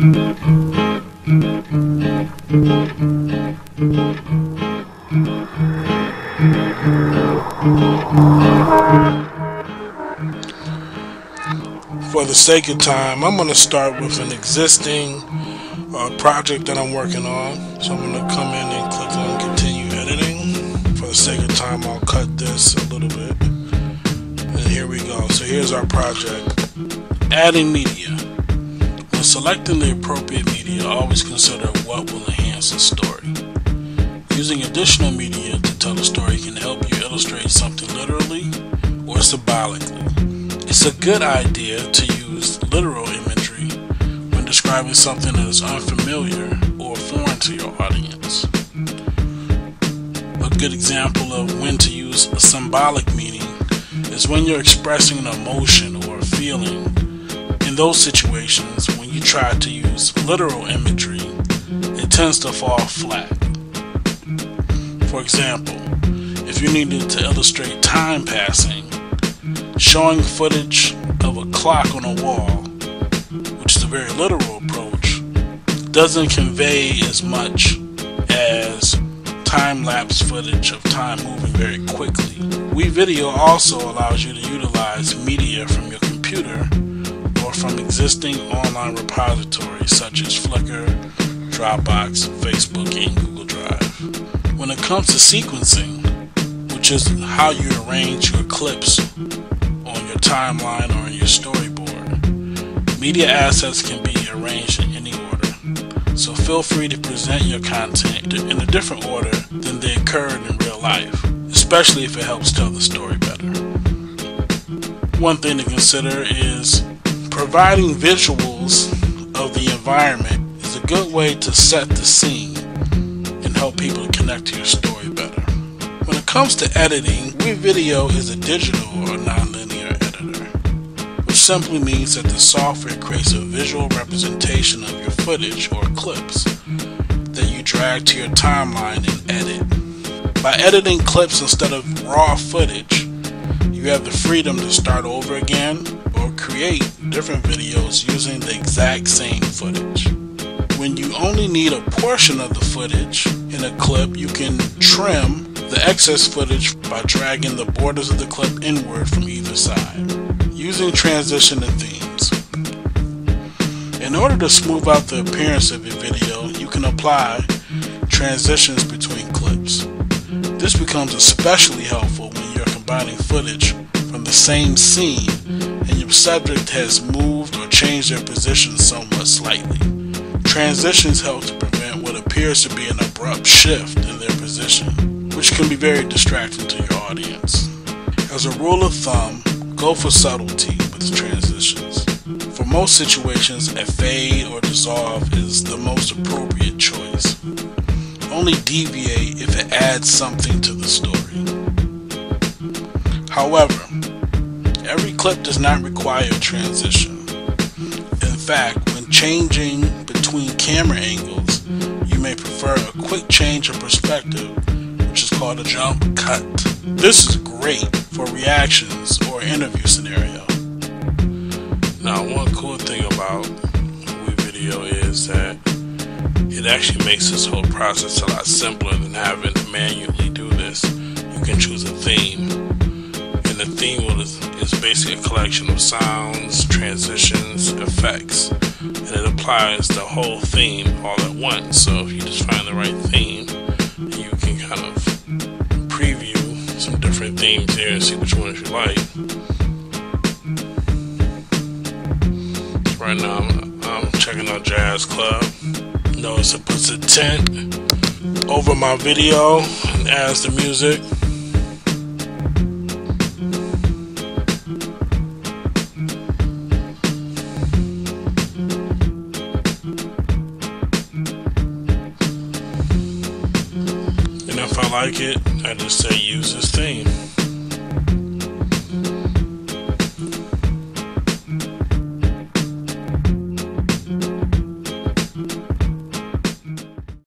For the sake of time, I'm going to start with an existing uh, project that I'm working on. So I'm going to come in and click on continue editing. For the sake of time, I'll cut this a little bit. And here we go. So here's our project. Adding media. When selecting the appropriate media, always consider what will enhance the story. Using additional media to tell a story can help you illustrate something literally or symbolically. It's a good idea to use literal imagery when describing something that is unfamiliar or foreign to your audience. A good example of when to use a symbolic meaning is when you're expressing an emotion or a feeling. Those situations, when you try to use literal imagery, it tends to fall flat. For example, if you needed to illustrate time passing, showing footage of a clock on a wall, which is a very literal approach, doesn't convey as much as time-lapse footage of time moving very quickly. WeVideo also allows you to utilize media from your computer from existing online repositories such as Flickr, Dropbox, Facebook, and Google Drive. When it comes to sequencing, which is how you arrange your clips on your timeline or in your storyboard. Media assets can be arranged in any order, so feel free to present your content in a different order than they occurred in real life, especially if it helps tell the story better. One thing to consider is providing visuals of the environment is a good way to set the scene and help people connect to your story better. When it comes to editing, WeVideo is a digital or nonlinear editor, which simply means that the software creates a visual representation of your footage or clips that you drag to your timeline and edit. By editing clips instead of raw footage, you have the freedom to start over again create different videos using the exact same footage. When you only need a portion of the footage in a clip, you can trim the excess footage by dragging the borders of the clip inward from either side. Using transition and themes. In order to smooth out the appearance of your video, you can apply transitions between clips. This becomes especially helpful when you're combining footage from the same scene subject has moved or changed their position somewhat slightly. Transitions help to prevent what appears to be an abrupt shift in their position, which can be very distracting to your audience. As a rule of thumb, go for subtlety with transitions. For most situations, a fade or dissolve is the most appropriate choice. Only deviate if it adds something to the story. However, every clip does not require a transition. In fact, when changing between camera angles, you may prefer a quick change of perspective, which is called a jump cut. This is great for reactions or interview scenario. Now, one cool thing about WeVideo is that it actually makes this whole process a lot simpler than having to manually do this. You can choose a theme, and the theme is, is basically a collection of sounds, transitions, effects, and it applies the whole theme all at once. So if you just find the right theme, you can kind of preview some different themes here and see which ones you like. Right now, I'm, I'm checking out Jazz Club. Notice it puts a tent over my video and adds the music. Like it, I just say use this theme.